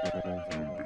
Gracias.